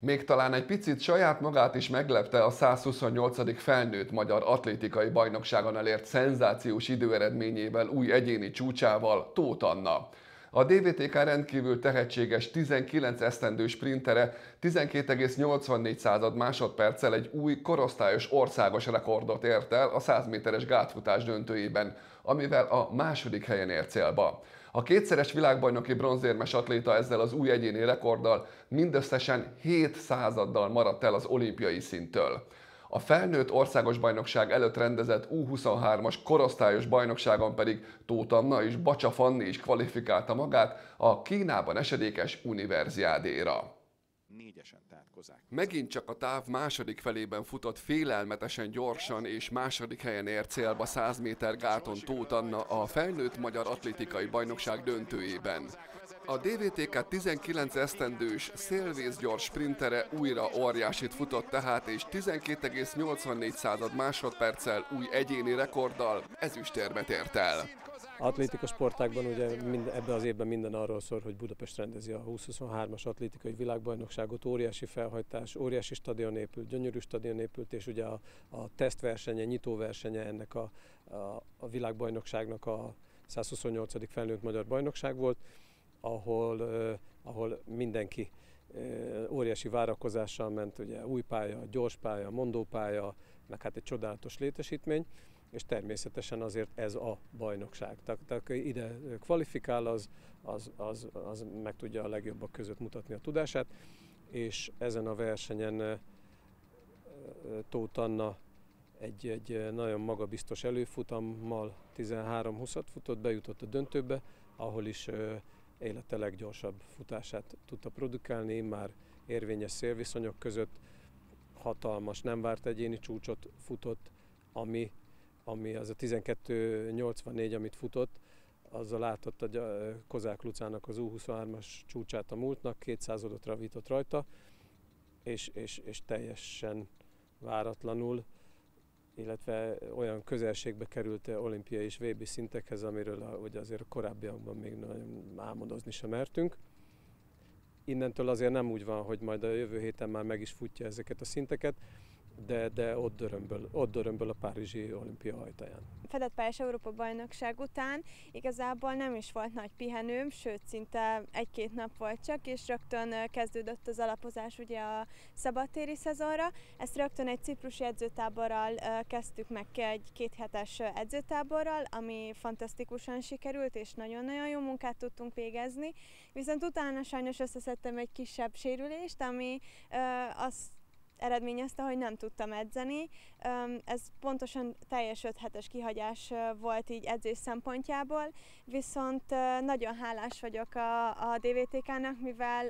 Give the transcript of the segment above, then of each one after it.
Még talán egy picit saját magát is meglepte a 128. felnőtt magyar atlétikai bajnokságon elért szenzációs időeredményével, új egyéni csúcsával Tóth Anna. A DVTK rendkívül tehetséges 19 esztendő sprintere 12,84 másodperccel egy új korosztályos országos rekordot ért el a 100 méteres gátfutás döntőjében, amivel a második helyen ért célba. A kétszeres világbajnoki bronzérmes atléta ezzel az új egyéni rekorddal mindösszesen 7 századdal maradt el az olimpiai szinttől. A felnőtt országos bajnokság előtt rendezett U23-as korosztályos bajnokságon pedig Tóth Anna és Bacsa Fanni is kvalifikálta magát a Kínában esedékes univerziádéra. Négyesen tehát kozák. Megint csak a táv második felében futott félelmetesen gyorsan és második helyen ért célba 100 méter gáton Tóth Anna a felnőtt magyar atlétikai bajnokság döntőjében. A DVTK 19 esztendős szélvészgyors sprintere újra óriásit futott tehát, és 12,84 másodperccel új egyéni rekorddal ezüstérmet ért el. Atlétikus sportákban ugye mind, ebben az évben minden arról szól, hogy Budapest rendezi a 2023-as atlétikai világbajnokságot, óriási felhajtás, óriási stadion épült, gyönyörű stadion épült, és ugye a, a tesztversenye, nyitóversenye ennek a, a, a világbajnokságnak a 128. felnőtt magyar bajnokság volt ahol, ahol mindenki óriási várakozással ment, ugye új pálya, gyors pálya, mondópálya, meg hát egy csodálatos létesítmény, és természetesen azért ez a bajnokság. Tehát, tehát ide kvalifikál, az, az, az, az meg tudja a legjobbak között mutatni a tudását, és ezen a versenyen Tóth Anna egy, egy nagyon magabiztos előfutammal 13-20-at futott, bejutott a döntőbe, ahol is élete leggyorsabb futását tudta produkálni, már érvényes szélviszonyok között. Hatalmas, nem várt egyéni csúcsot futott, ami, ami az a 12.84, amit futott, azzal látott a Kozák Lucának az U23-as csúcsát a múltnak, 200 ot ravított rajta, és, és, és teljesen váratlanul illetve olyan közelségbe került olimpiai és VB szintekhez, amiről ugye azért a korábbiakban még nagyon álmodozni sem mertünk. Innentől azért nem úgy van, hogy majd a jövő héten már meg is futja ezeket a szinteket, de, de ott, dörömböl, ott dörömböl a Párizsi olimpia ajtaján. Fedett pályás Európa bajnokság után igazából nem is volt nagy pihenőm, sőt szinte egy-két nap volt csak, és rögtön kezdődött az alapozás ugye a szabadtéri szezonra. Ezt rögtön egy ciprusi edzőtáborral kezdtük meg egy kéthetes edzőtáborral, ami fantasztikusan sikerült, és nagyon-nagyon jó munkát tudtunk végezni. Viszont utána sajnos összeszedtem egy kisebb sérülést, ami azt eredményezte, hogy nem tudtam edzeni. Ez pontosan teljes 5 hetes kihagyás volt így edzés szempontjából, viszont nagyon hálás vagyok a, a DVTK-nak, mivel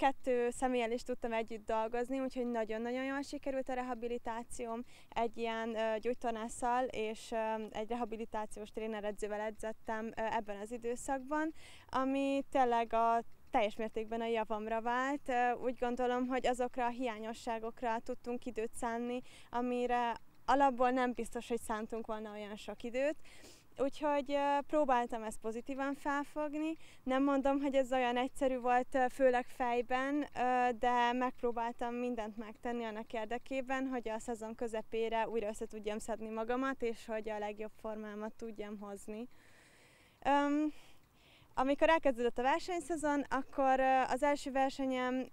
kettő személlyel is tudtam együtt dolgozni, úgyhogy nagyon-nagyon jól sikerült a rehabilitációm. Egy ilyen gyógytornásszal és egy rehabilitációs tréneredzővel edzettem ebben az időszakban, ami tényleg a teljes mértékben a javamra vált. Úgy gondolom, hogy azokra a hiányosságokra tudtunk időt szánni, amire alapból nem biztos, hogy szántunk volna olyan sok időt. Úgyhogy próbáltam ezt pozitívan felfogni. Nem mondom, hogy ez olyan egyszerű volt, főleg fejben, de megpróbáltam mindent megtenni annak érdekében, hogy a szezon közepére újra össze tudjam szedni magamat, és hogy a legjobb formámat tudjam hozni. Amikor elkezdődött a versenyszezon, akkor az első versenyem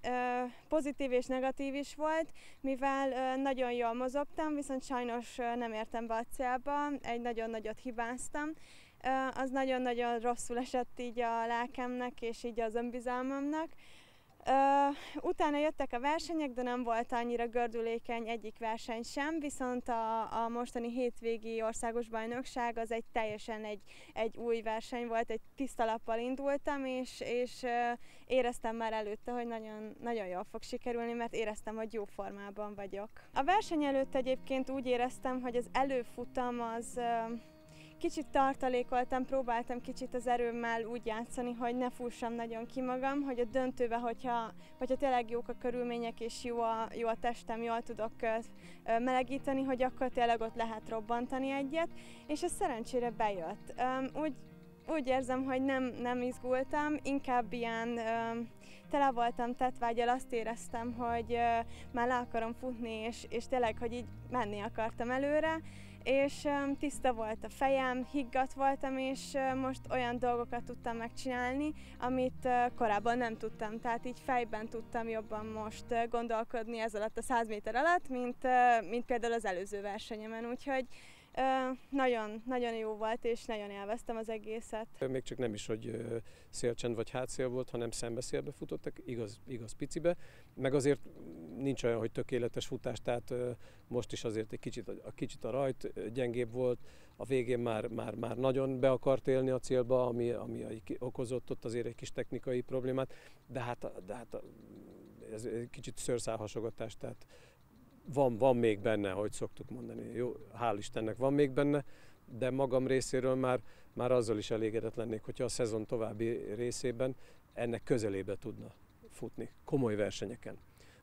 pozitív és negatív is volt, mivel nagyon jól mozogtam, viszont sajnos nem értem be a célba, egy nagyon nagyot hibáztam. Az nagyon-nagyon rosszul esett így a lelkemnek és így az önbizalmamnak. Utána jöttek a versenyek, de nem volt annyira gördülékeny egyik verseny sem, viszont a, a mostani hétvégi országos bajnokság az egy teljesen egy, egy új verseny volt, egy tiszta lappal indultam, és, és éreztem már előtte, hogy nagyon, nagyon jól fog sikerülni, mert éreztem, hogy jó formában vagyok. A verseny előtt egyébként úgy éreztem, hogy az előfutam az Kicsit tartalékoltam, próbáltam kicsit az erőmmel úgy játszani, hogy ne fussam nagyon ki magam, hogy a döntőbe, hogyha, hogyha tényleg jók a körülmények és jó a, jó a testem, jól tudok melegíteni, hogy akkor tényleg ott lehet robbantani egyet, és ez szerencsére bejött. Úgy úgy érzem, hogy nem, nem izgultam, inkább ilyen ö, tele voltam tetvágyal, azt éreztem, hogy már le akarom futni, és, és tényleg, hogy így menni akartam előre, és tiszta volt a fejem, higgadt voltam, és most olyan dolgokat tudtam megcsinálni, amit korábban nem tudtam. Tehát így fejben tudtam jobban most gondolkodni ez alatt a 100 méter alatt, mint, mint például az előző versenyemen. Úgyhogy nagyon, nagyon jó volt, és nagyon élveztem az egészet. Még csak nem is, hogy szélcsend vagy hátszél volt, hanem szembeszélbe futottak, igaz, igaz picibe, meg azért nincs olyan, hogy tökéletes futás, tehát most is azért egy kicsit, a, kicsit a rajt gyengébb volt, a végén már, már, már nagyon be akart élni a célba, ami, ami okozott ott azért egy kis technikai problémát, de hát, de hát ez egy kicsit szőrszálhasogatás, tehát van, van még benne, hogy szoktuk mondani, jó, hál' Istennek van még benne, de magam részéről már, már azzal is elégedett lennék, hogyha a szezon további részében ennek közelébe tudna futni, komoly versenyeken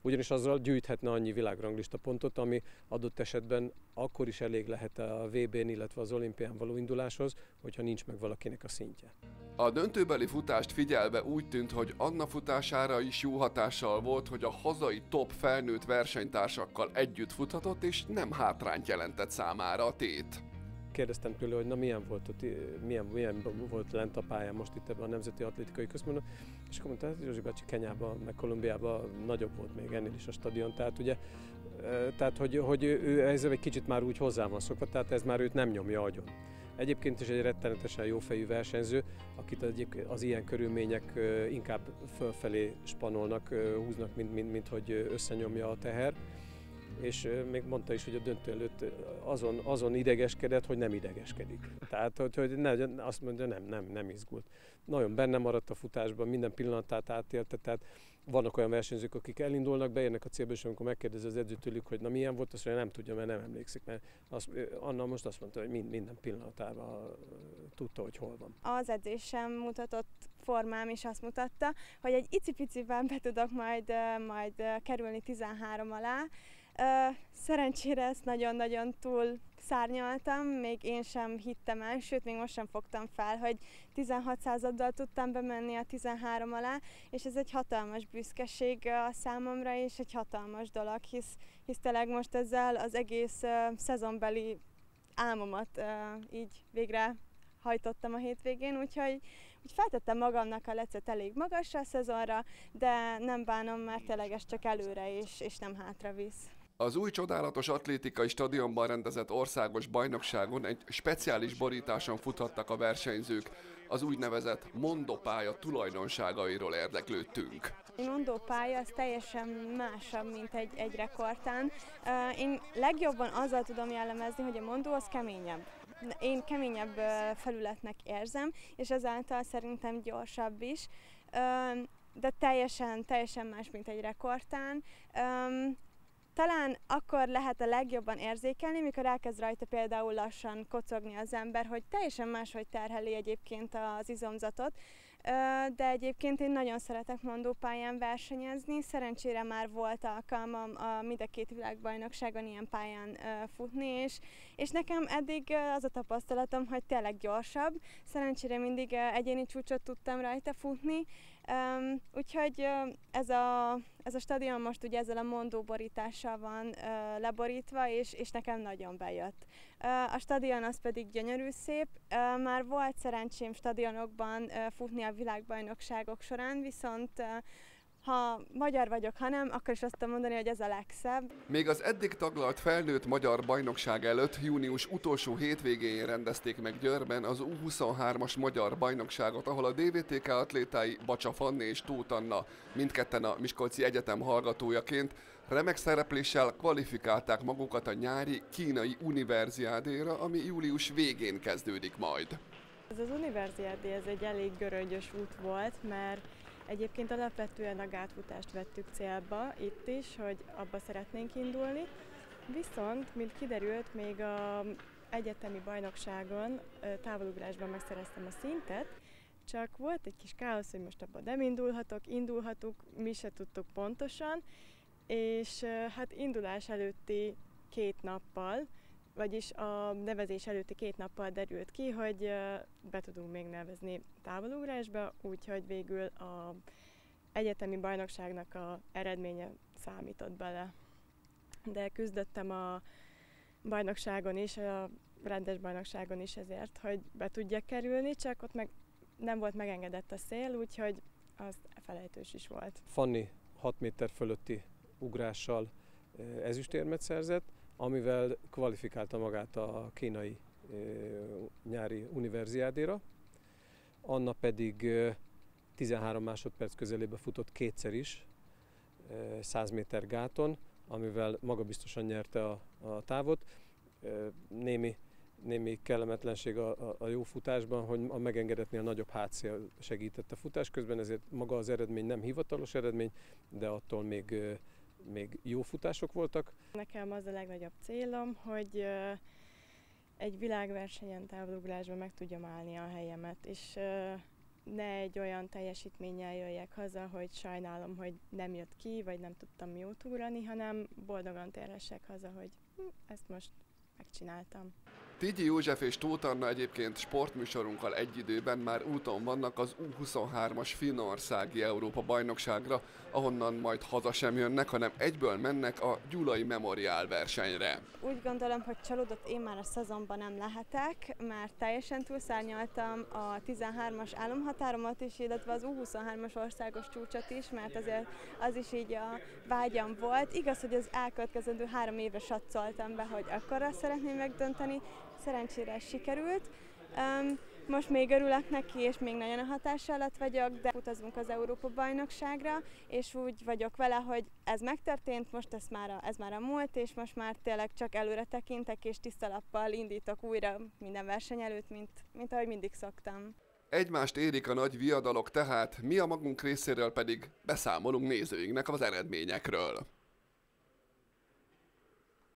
ugyanis azzal gyűjthetne annyi világranglista pontot, ami adott esetben akkor is elég lehet a VB-n, illetve az olimpián való induláshoz, hogyha nincs meg valakinek a szintje. A döntőbeli futást figyelve úgy tűnt, hogy Anna futására is jó hatással volt, hogy a hazai top felnőtt versenytársakkal együtt futhatott, és nem hátrányt jelentett számára a tét kérdeztem tőle, hogy na milyen volt, ott, milyen, milyen volt lent a pályán most itt ebben a Nemzeti Atlétikai Központban, és akkor mondta, hogy hát Józsi bácsi Kenyában, meg Kolumbiában nagyobb volt még ennél is a stadion, tehát ugye tehát, hogy, hogy ő ezzel egy kicsit már úgy hozzá van szokva, tehát ez már őt nem nyomja agyon. Egyébként is egy rettenetesen jófejű versenyző, akit az ilyen körülmények inkább fölfelé spanolnak, húznak, mint, mint, mint hogy összenyomja a teher és még mondta is, hogy a döntő előtt azon, azon idegeskedett, hogy nem idegeskedik. Tehát, hogy, hogy ne, azt mondja, nem, nem, nem izgult. Nagyon benne maradt a futásban, minden pillanatát átélte, tehát vannak olyan versenyzők, akik elindulnak, beérnek a célba, és amikor megkérdezi az edző tőlük, hogy na milyen volt, azt mondja, nem tudja, mert nem emlékszik, mert azt, Anna most azt mondta, hogy mind, minden pillanatában tudta, hogy hol van. Az edzésem mutatott formám is azt mutatta, hogy egy icipiciben be tudok majd, majd kerülni 13 alá, Szerencsére ezt nagyon-nagyon túl szárnyaltam, még én sem hittem el, sőt, még most sem fogtam fel, hogy 16 századdal tudtam bemenni a 13 alá, és ez egy hatalmas büszkeség a számomra, és egy hatalmas dolog, hisz, hisz tényleg most ezzel az egész uh, szezonbeli álmomat uh, így végre hajtottam a hétvégén, úgyhogy úgy feltettem magamnak a lecet elég magasra a szezonra, de nem bánom, mert tényleg ez csak előre és, és nem hátra visz. Az új csodálatos atlétikai stadionban rendezett országos bajnokságon egy speciális borításon futhattak a versenyzők. Az úgynevezett mondópálya tulajdonságairól érdeklődtünk. Egy mondópálya az teljesen másabb, mint egy, egy rekordtán. Én legjobban azzal tudom jellemezni, hogy a mondó az keményebb. Én keményebb felületnek érzem, és ezáltal szerintem gyorsabb is de teljesen, teljesen más, mint egy rekordtán talán akkor lehet a legjobban érzékelni, mikor elkezd rajta például lassan kocogni az ember, hogy teljesen máshogy terheli egyébként az izomzatot, de egyébként én nagyon szeretek mondópályán versenyezni, szerencsére már volt alkalmam a mind a két világbajnokságon ilyen pályán futni, és, és nekem eddig az a tapasztalatom, hogy tényleg gyorsabb, szerencsére mindig egyéni csúcsot tudtam rajta futni, úgyhogy ez, a, ez a stadion most ugye ezzel a mondóborítással van leborítva, és, és nekem nagyon bejött. A stadion az pedig gyönyörű szép. Már volt szerencsém stadionokban futni a világbajnokságok során, viszont ha magyar vagyok, ha nem, akkor is azt tudom mondani, hogy ez a legszebb. Még az eddig taglalt felnőtt magyar bajnokság előtt június utolsó hétvégén rendezték meg Győrben az U23-as magyar bajnokságot, ahol a DVTK atlétái Bacsa Fanni és Tóth Anna, mindketten a Miskolci Egyetem hallgatójaként, remek szerepléssel kvalifikálták magukat a nyári kínai univerziádéra, ami július végén kezdődik majd. Ez az univerziádé ez egy elég göröngyös út volt, mert Egyébként alapvetően a gátfutást vettük célba itt is, hogy abba szeretnénk indulni. Viszont, mint kiderült, még a egyetemi bajnokságon távolugrásban megszereztem a szintet, csak volt egy kis káosz, hogy most abban nem indulhatok, indulhatunk, mi se tudtuk pontosan, és hát indulás előtti két nappal vagyis a nevezés előtti két nappal derült ki, hogy be tudunk még nevezni távolugrásba, úgyhogy végül a egyetemi bajnokságnak a eredménye számított bele. De küzdöttem a bajnokságon is, a rendes bajnokságon is ezért, hogy be tudjak kerülni, csak ott meg nem volt megengedett a szél, úgyhogy az felejtős is volt. Fanni 6 méter fölötti ugrással ezüstérmet szerzett, amivel kvalifikálta magát a kínai nyári univerziádéra. Anna pedig 13 másodperc közelébe futott kétszer is, 100 méter gáton, amivel magabiztosan nyerte a, a távot. Némi, némi kellemetlenség a, a, jó futásban, hogy a megengedetnél nagyobb hátszél segített a futás közben, ezért maga az eredmény nem hivatalos eredmény, de attól még, még jó futások voltak. Nekem az a legnagyobb célom, hogy egy világversenyen távolugrásban meg tudjam állni a helyemet, és ne egy olyan teljesítménnyel jöjjek haza, hogy sajnálom, hogy nem jött ki, vagy nem tudtam jót ugrani, hanem boldogan térhessek haza, hogy hm, ezt most megcsináltam. Tigyi József és Tóth Anna egyébként sportműsorunkkal egy időben már úton vannak az U23-as Finnországi Európa bajnokságra, ahonnan majd haza sem jönnek, hanem egyből mennek a Gyulai Memoriál versenyre. Úgy gondolom, hogy csalódott én már a szezonban nem lehetek, mert teljesen túlszárnyaltam a 13-as álomhatáromat is, illetve az U23-as országos csúcsot is, mert azért az is így a vágyam volt. Igaz, hogy az elkövetkezendő három éve satszoltam be, hogy akkorra szeretném megdönteni, szerencsére sikerült. Most még örülök neki, és még nagyon a hatása alatt vagyok, de utazunk az Európa-bajnokságra, és úgy vagyok vele, hogy ez megtörtént, most ez már, a, ez már a múlt, és most már tényleg csak előre tekintek, és tiszta lappal indítok újra minden verseny előtt, mint, mint ahogy mindig szoktam. Egymást érik a nagy viadalok, tehát mi a magunk részéről pedig beszámolunk nézőinknek az eredményekről.